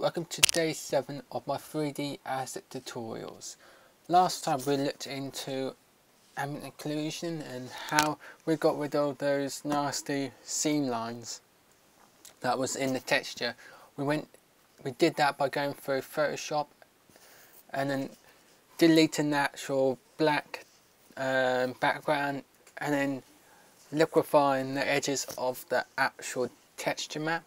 welcome to day 7 of my 3D asset tutorials. Last time we looked into ambient occlusion and how we got rid of those nasty seam lines that was in the texture. We went, we did that by going through Photoshop and then deleting the actual black um, background and then liquefying the edges of the actual texture map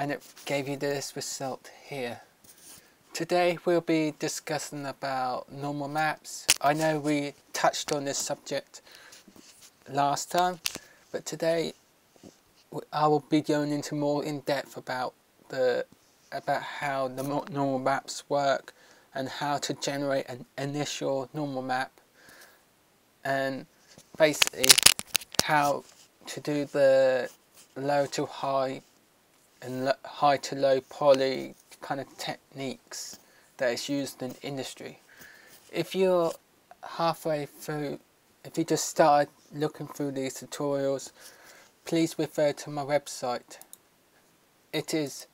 and it gave you this result here. Today we'll be discussing about normal maps. I know we touched on this subject last time but today I will be going into more in depth about the about how the normal maps work and how to generate an initial normal map and basically how to do the low to high and high to low poly kind of techniques that is used in industry. If you're halfway through, if you just started looking through these tutorials, please refer to my website. It is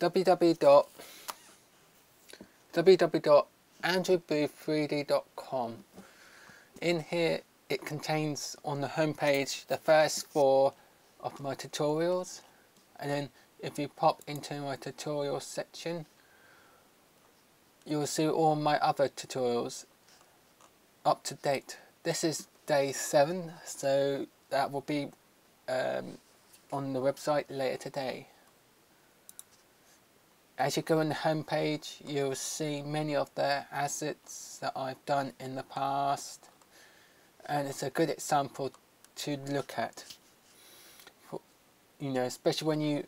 www www.andrewbooth3d.com. In here it contains on the homepage the first four of my tutorials and then if you pop into my tutorial section you'll see all my other tutorials up to date. This is day 7 so that will be um, on the website later today. As you go on the home page, you'll see many of the assets that I've done in the past and it's a good example to look at. You know, especially when you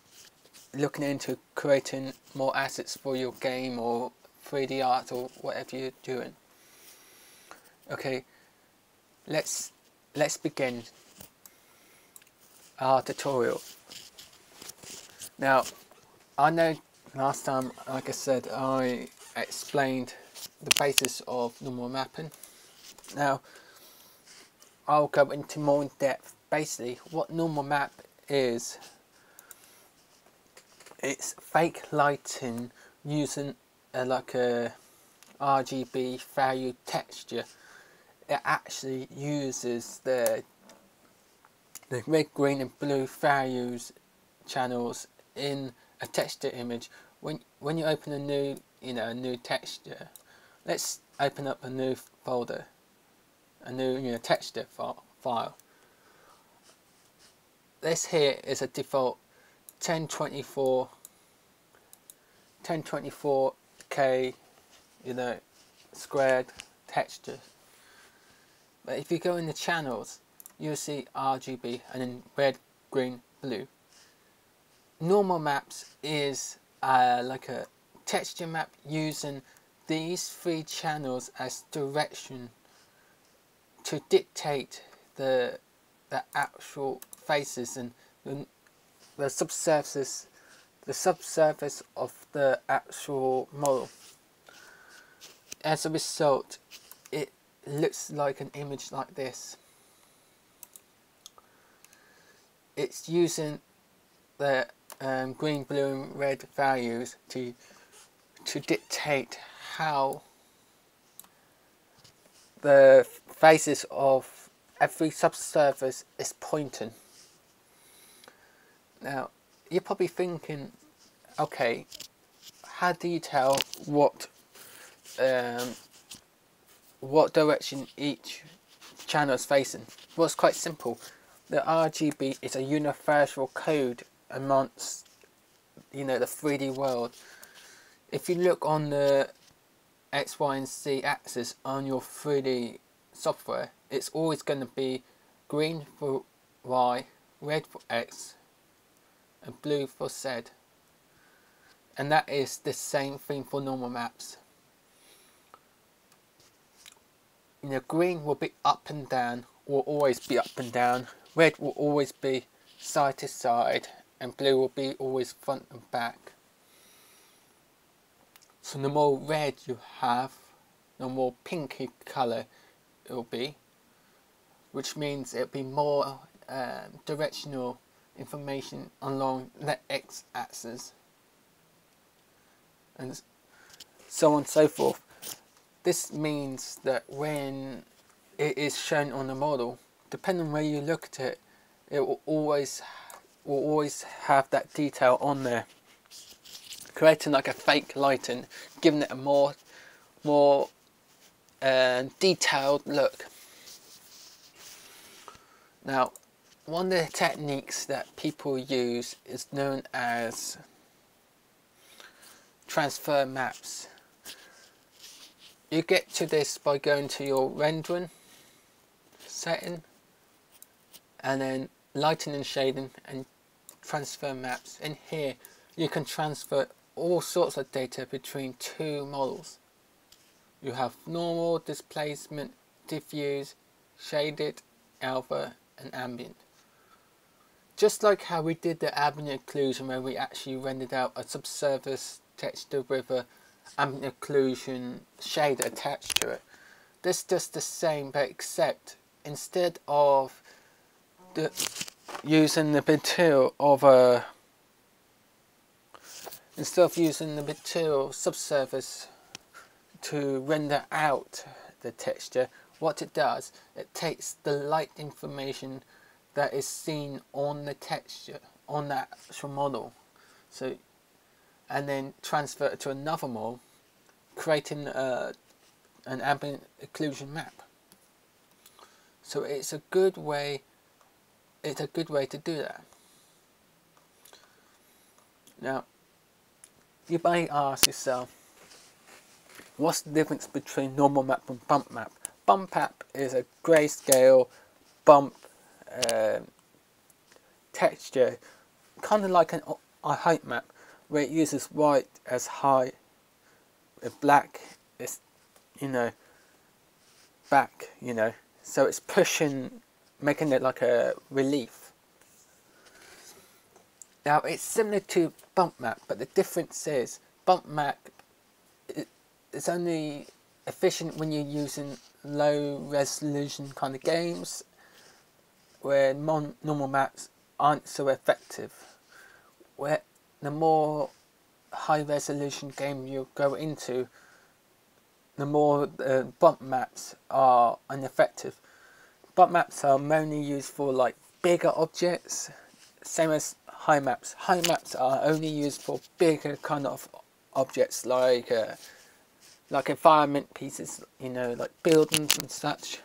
looking into creating more assets for your game or 3D art or whatever you're doing. Okay, let's let's begin our tutorial. Now, I know last time, like I said, I explained the basis of normal mapping. Now, I'll go into more in depth. Basically, what normal map is, it's fake lighting using like a RGB value texture. It actually uses the the red, green and blue values channels in a texture image when when you open a new you know a new texture let's open up a new folder a new you know texture file this here is a default 1024 1024k you know squared texture. But if you go in the channels you'll see RGB and then red green blue. Normal maps is uh, like a texture map using these three channels as direction to dictate the the actual faces and the, the subsurface the subsurface of the actual model as a result it looks like an image like this it's using the um, green, blue and red values to to dictate how the faces of every subsurface is pointing. Now, you're probably thinking, okay, how do you tell what um, what direction each channel is facing? Well, it's quite simple. The RGB is a universal code amongst you know the 3D world if you look on the X, Y and Z axis on your 3D software it's always going to be green for Y, red for X and blue for Z. And that is the same thing for normal maps. You know green will be up and down will always be up and down. Red will always be side to side and blue will be always front and back. So the more red you have, the more pinky colour it will be, which means it'll be more uh, directional information along the x-axis and so on and so forth. This means that when it is shown on the model, depending on where you look at it, it will always will always have that detail on there, creating like a fake lighting, giving it a more more uh, detailed look. Now, one of the techniques that people use is known as transfer maps. You get to this by going to your rendering setting and then lighting and shading and transfer maps. In here you can transfer all sorts of data between two models. You have normal, displacement, diffuse, shaded, alpha and ambient. Just like how we did the ambient occlusion where we actually rendered out a subsurface texture with a ambient occlusion shade attached to it. This does the same but except instead of the, using the material of a instead of using the material subsurface to render out the texture what it does it takes the light information that is seen on the texture on that actual model so and then transfer it to another model creating a, an ambient occlusion map so it's a good way it's a good way to do that. Now you may ask yourself what's the difference between normal map and bump map? Bump map is a grayscale bump uh, texture kind of like an, a height map where it uses white as high black is you know back you know so it's pushing, making it like a relief. Now it's similar to bump map, but the difference is bump map it's only efficient when you're using low resolution kind of games where normal maps aren't so effective. Where the more high resolution game you go into, the more uh, bump maps are ineffective. Bump maps are mainly used for like bigger objects, same as height maps. Height maps are only used for bigger kind of objects like uh, like environment pieces, you know, like buildings and such.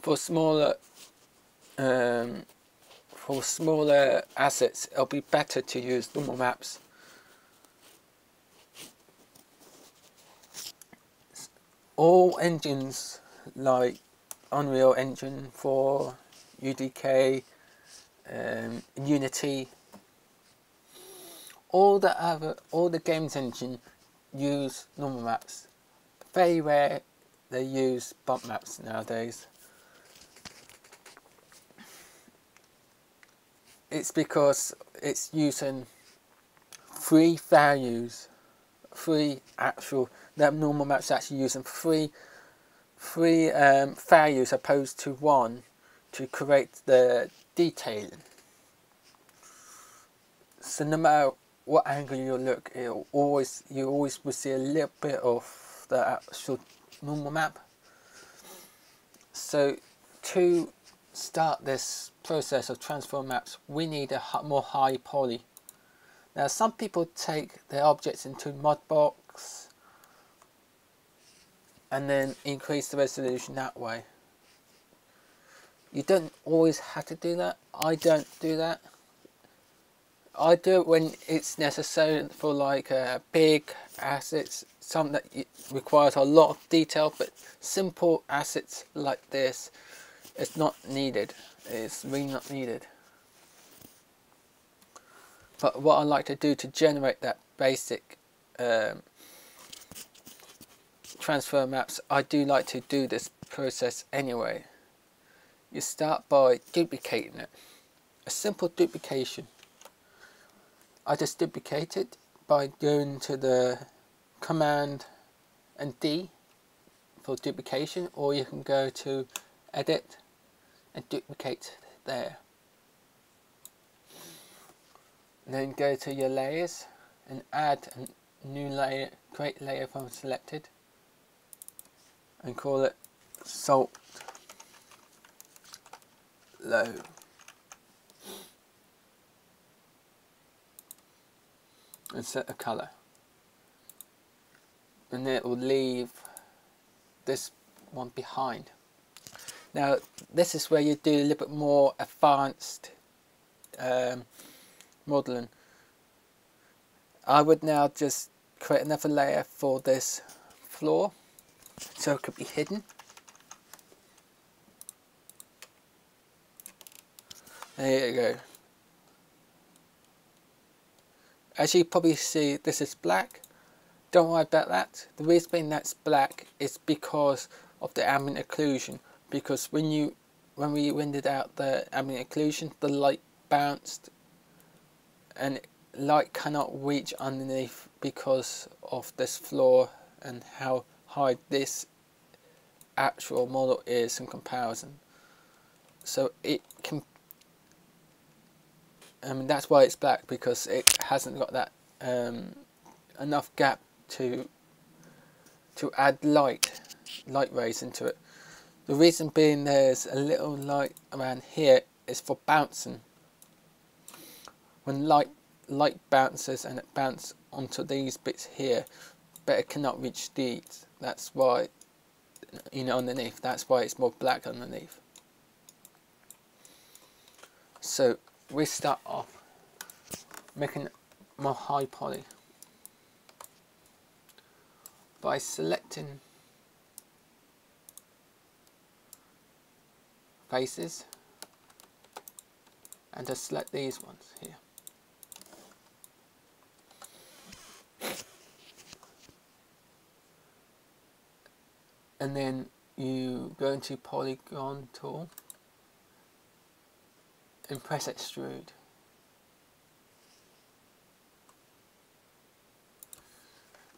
For smaller um, for smaller assets, it'll be better to use normal maps all engines like Unreal Engine 4, UDK, um, Unity, all the other, all the games engine use normal maps. Very rare they use bump maps nowadays. It's because it's using three values, three actual that normal maps actually using three three um, values opposed to one to create the detailing. So no matter what angle you look, it always you always will see a little bit of the actual normal map. So to start this process of transfer maps, we need a more high poly. Now some people take their objects into Mudbox and then increase the resolution that way. You don't always have to do that. I don't do that. I do it when it's necessary for like uh, big assets, something that requires a lot of detail, but simple assets like this, it's not needed. It's really not needed. But what I like to do to generate that basic um, transfer maps, I do like to do this process anyway. You start by duplicating it. A simple duplication. I just duplicate it by going to the command and D for duplication or you can go to edit and duplicate there. then go to your layers and add a new layer, create layer from selected and call it salt low. And set a colour. And it will leave this one behind. Now this is where you do a little bit more advanced um, modelling. I would now just create another layer for this floor so it could be hidden. There you go. As you probably see, this is black. Don't worry about that. The reason being that's black is because of the ambient occlusion. Because when you when we winded out the ambient occlusion, the light bounced and light cannot reach underneath because of this floor and how high this actual model is in comparison. So it can, I mean that's why it's black because it hasn't got that um, enough gap to to add light light rays into it. The reason being there's a little light around here is for bouncing. When light light bounces and it bounces onto these bits here, but it cannot reach these. That's why, you know, underneath. That's why it's more black underneath. So we start off making more high poly by selecting faces and to select these ones here. and then you go into polygon tool and press extrude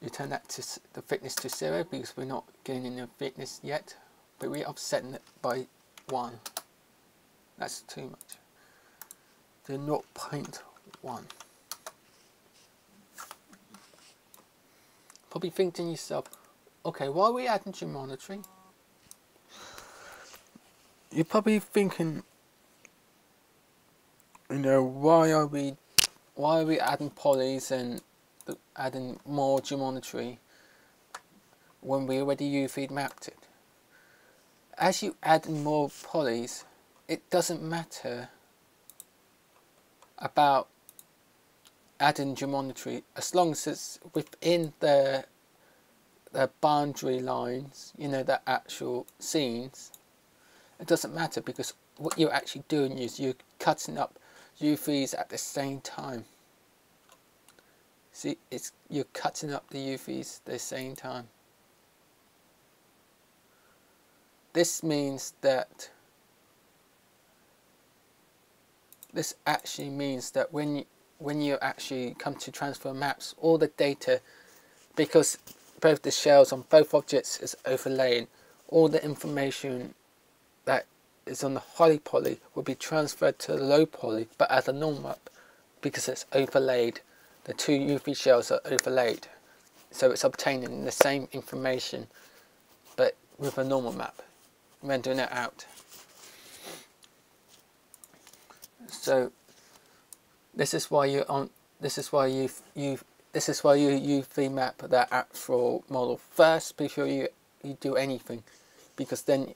you turn that to the thickness to zero because we're not getting the thickness yet but we're offsetting it by one that's too much to 0.1 probably thinking yourself Okay, why are we adding geometry? You're probably thinking, you know, why are we, why are we adding polys and adding more geometry when we already UV mapped it? As you add more polys, it doesn't matter about adding geometry as long as it's within the the boundary lines, you know, the actual scenes, it doesn't matter because what you're actually doing is you're cutting up UVs at the same time. See, it's you're cutting up the UVs at the same time. This means that this actually means that when you, when you actually come to transfer maps, all the data, because both the shells on both objects is overlaid. All the information that is on the high poly will be transferred to the low poly, but as a normal map, because it's overlaid. The two UV shells are overlaid, so it's obtaining the same information, but with a normal map, rendering it out. So this is why you on. This is why you you this is why you UV map that actual model first before you, you do anything because then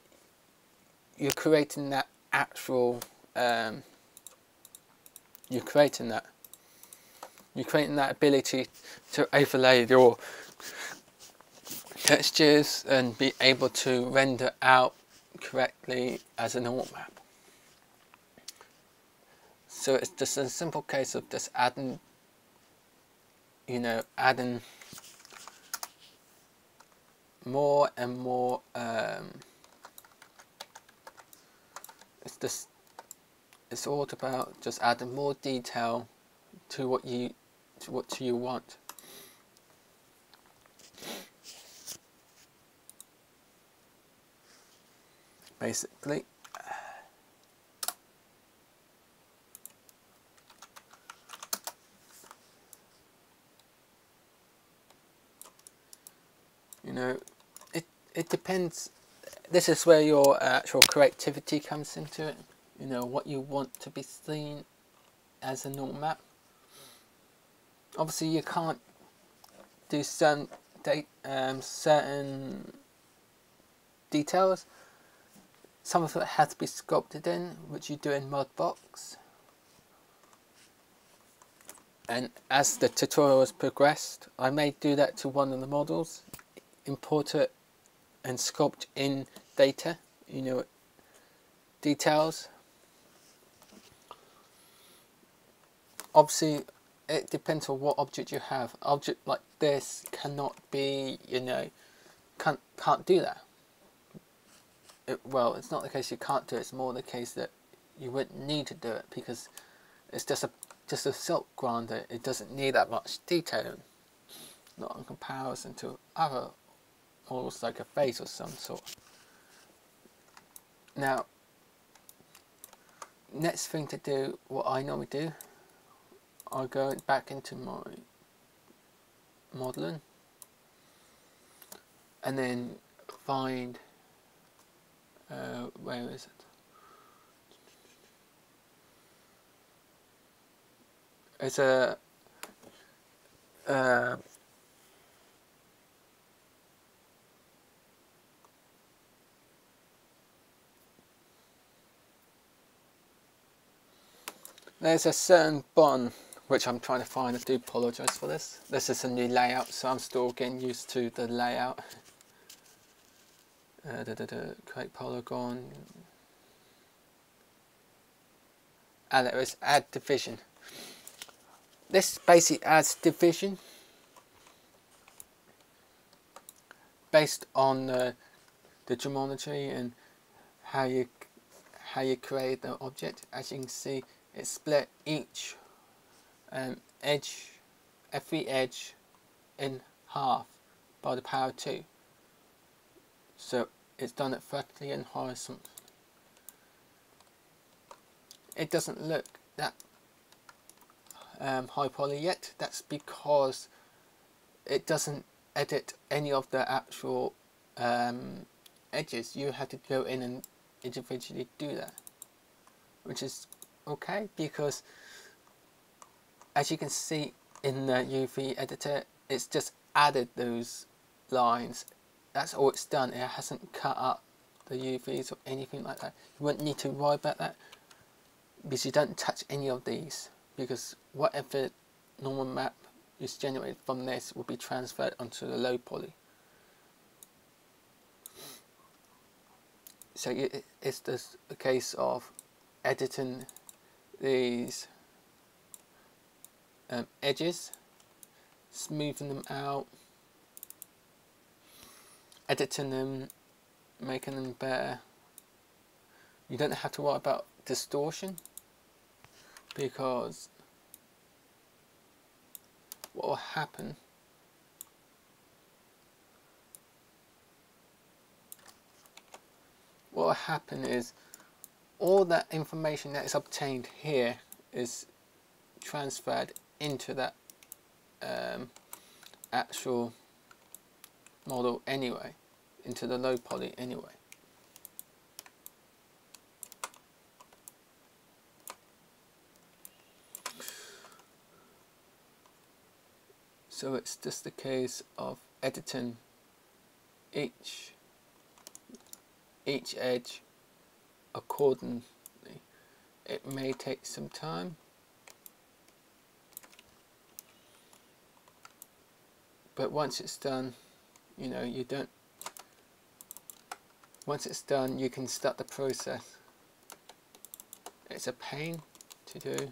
you're creating that actual um, you're creating that you're creating that ability to overlay your textures and be able to render out correctly as an alt map. So it's just a simple case of just adding you know, adding more and more. Um, it's just it's all about just adding more detail to what you to what you want. basically. You know, it, it depends. This is where your actual creativity comes into it. You know, what you want to be seen as a normal map. Obviously, you can't do certain date, um, certain details some of it has to be sculpted in, which you do in Mudbox. And as the tutorial has progressed, I may do that to one of the models, import it and sculpt in data, you know, details. Obviously, it depends on what object you have. Object like this cannot be, you know, can't can't do that. It, well, it's not the case you can't do it. It's more the case that you wouldn't need to do it because it's just a just a silk grinder. It doesn't need that much detailing. Not in comparison to other models like a face or some sort. Now, next thing to do, what I normally do I go back into my modeling and then find uh, where is it it's a uh, there's a certain button which I'm trying to find. I do apologise for this. This is a new layout, so I'm still getting used to the layout. Uh, da, da, da, create polygon. And there is add division. This basically adds division based on the geometry and how you how you create the object. As you can see, it split each um, edge, every edge in half by the power 2. So it's done it vertically and horizontally. It doesn't look that um, high poly yet. That's because it doesn't edit any of the actual um, edges. You have to go in and individually do that. Which is okay because as you can see in the UV editor it's just added those lines that's all it's done. It hasn't cut up the UVs or anything like that. You won't need to worry about that because you don't touch any of these because whatever normal map is generated from this will be transferred onto the low poly. So it's just a case of editing these um, edges, smoothing them out, editing them, making them better. You don't have to worry about distortion because what will happen what will happen is all that information that is obtained here is transferred into that um, actual model anyway, into the low poly anyway. So it's just a case of editing each each edge accordingly. It may take some time but once it's done you know you don't once it's done you can start the process. It's a pain to do.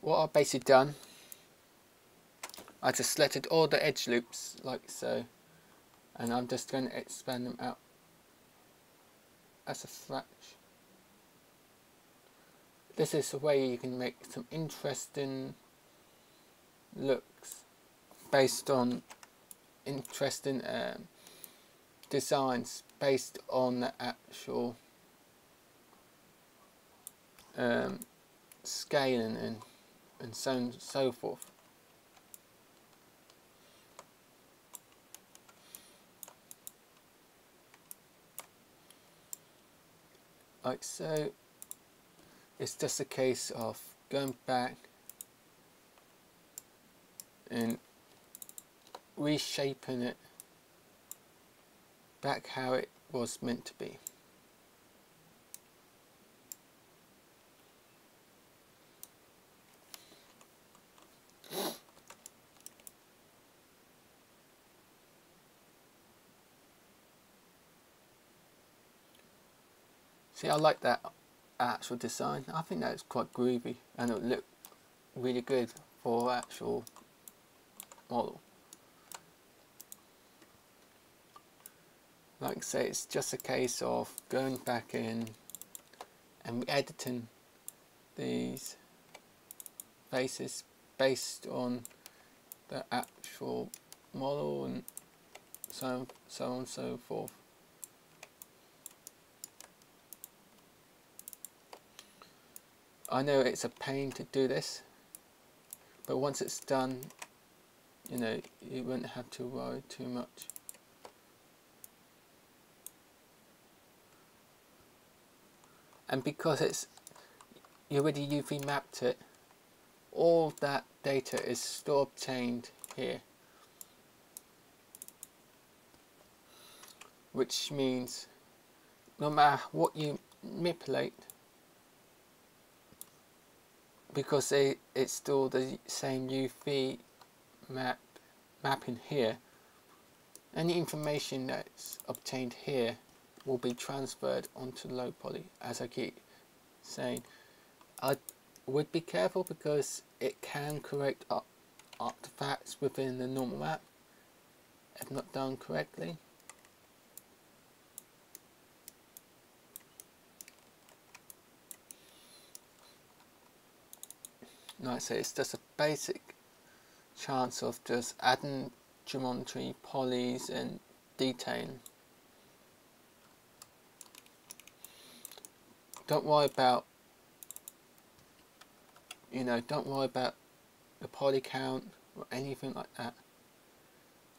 What I've basically done I just selected all the edge loops like so and I'm just going to expand them out as a fraction. This is a way you can make some interesting looks based on interesting um, designs based on the actual um, scaling and, and so on and so forth. Like so, it's just a case of going back and reshaping it back how it was meant to be. See, I like that actual design. I think that's quite groovy and it'll look really good for actual model. Like I say, it's just a case of going back in and editing these faces based on the actual model and so so on and so forth. I know it's a pain to do this but once it's done you know you won't have to worry too much. And because it's you already UV mapped it all that data is still obtained here. Which means no matter what you manipulate because they, it's still the same UV map mapping here. Any information that's obtained here will be transferred onto the low poly as I keep saying. I would be careful because it can correct artifacts within the normal map if not done correctly I say it's just a basic chance of just adding geometry, polys and detailing don't worry about you know don't worry about the poly count or anything like that.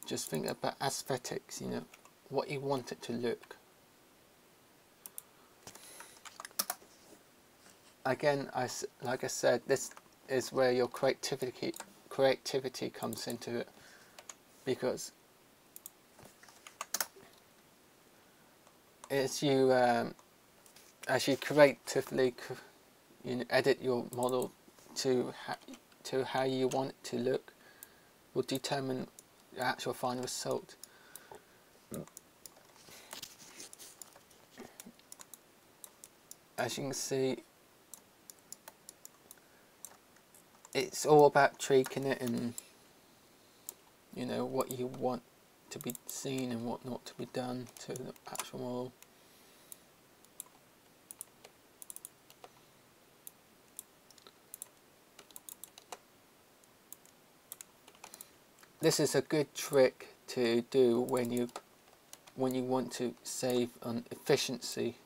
Just think about aesthetics you know what you want it to look. Again I, like I said this is where your creativity creativity comes into it because as you um, as you creatively you know, edit your model to to how you want it to look will determine the actual final result. As you can see, it's all about tweaking it and you know what you want to be seen and what not to be done to the actual model. This is a good trick to do when you when you want to save on efficiency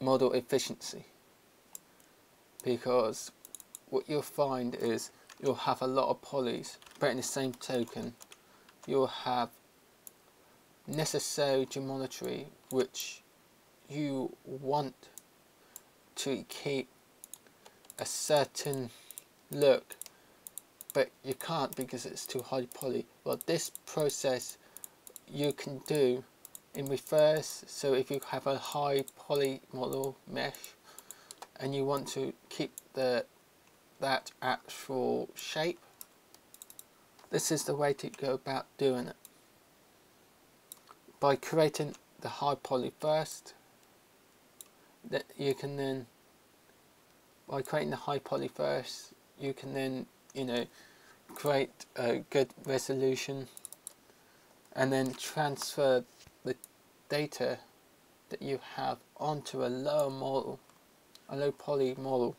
model efficiency because what you'll find is you'll have a lot of polys but in the same token you'll have necessary geometry which you want to keep a certain look but you can't because it's too high poly. Well, this process you can do in reverse. So if you have a high poly model mesh and you want to keep the that actual shape, this is the way to go about doing it. By creating the high poly first, that you can then, by creating the high poly first, you can then you know, create a good resolution and then transfer the data that you have onto a low model, a low poly model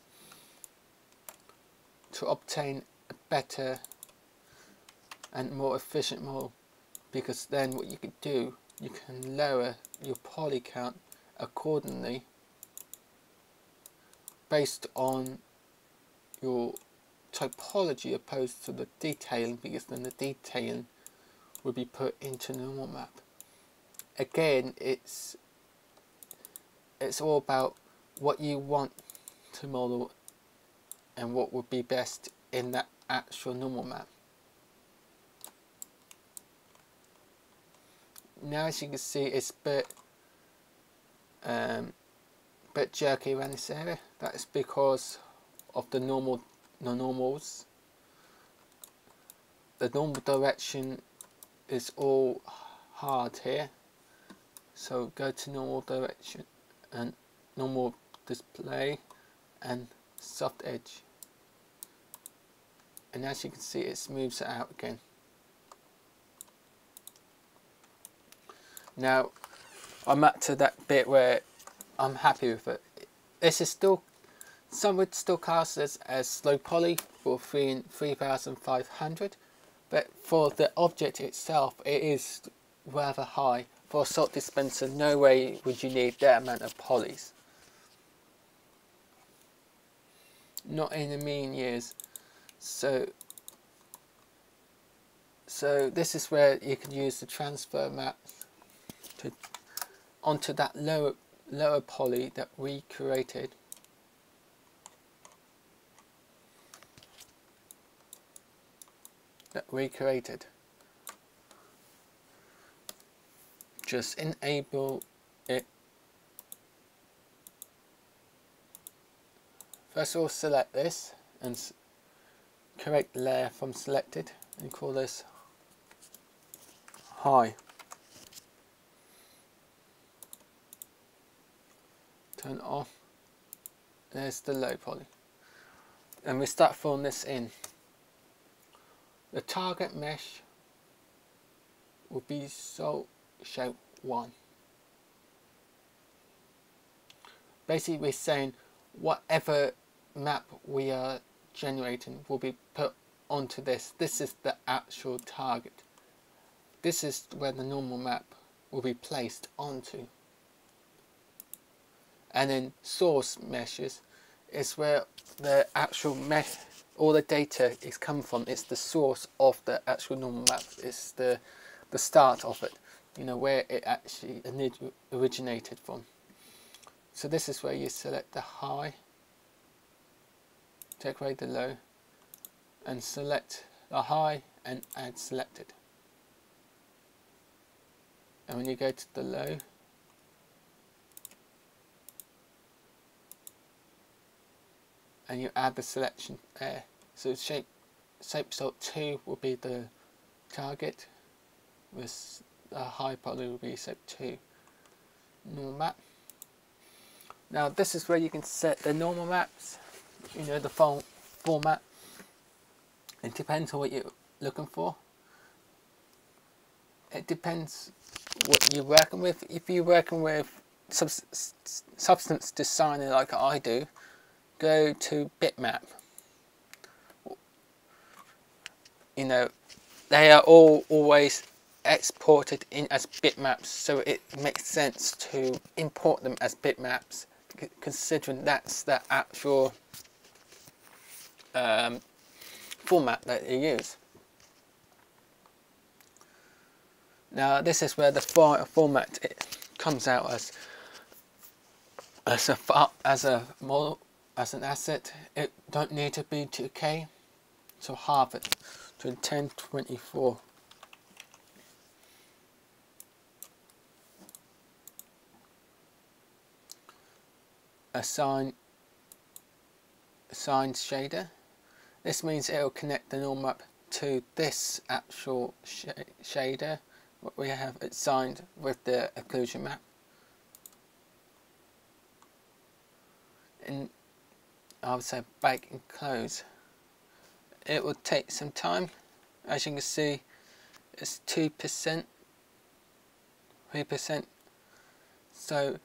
to obtain a better and more efficient model because then what you could do you can lower your poly count accordingly based on your topology opposed to the detailing because then the detailing will be put into normal map. Again it's it's all about what you want to model and what would be best in that actual normal map. Now as you can see it's a bit um, bit jerky around this area. That's because of the normal the normals. The normal direction is all hard here. So go to normal direction and normal display and soft edge and as you can see it smooths it out again Now, I'm up to that bit where I'm happy with it. This is still, some would still class this as slow poly for 3, 3500, but for the object itself, it is rather high. For a salt dispenser, no way would you need that amount of polys. Not in a million years. So, so this is where you can use the transfer map to onto that lower lower poly that we created that we created just enable first of all select this and create layer from selected and call this high. Turn off. There's the low poly. And we start filling this in. The target mesh will be salt shape 1 basically we're saying whatever map we are generating will be put onto this. This is the actual target. This is where the normal map will be placed onto. And then source meshes is where the actual mesh all the data is come from. It's the source of the actual normal map. It's the the start of it you know where it actually originated from. So this is where you select the high away the low and select the high and add selected and when you go to the low and you add the selection there. So shape, shape salt 2 will be the target, with the high poly will be shape 2 normal map. Now this is where you can set the normal maps, you know the font format. It depends on what you're looking for. It depends what you're working with. If you're working with substance designer like I do, go to bitmap you know they are all always exported in as bitmaps so it makes sense to import them as bitmaps considering that's the actual um, format that you use. Now this is where the format it comes out as as a as a model as an asset. It don't need to be 2k so half it to 1024 assign assign shader this means it will connect the normal map to this actual sh shader what we have assigned with the occlusion map and I would say bake and close. It will take some time. As you can see, it's 2%, 3%. So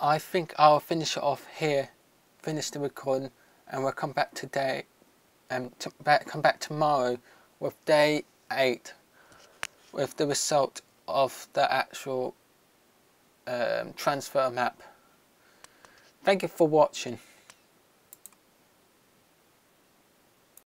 I think I'll finish it off here, finish the recording, and we'll come back today, um, back, come back tomorrow with day 8 with the result of the actual um, transfer map. Thank you for watching.